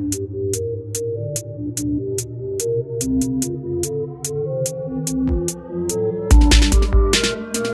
Thank you.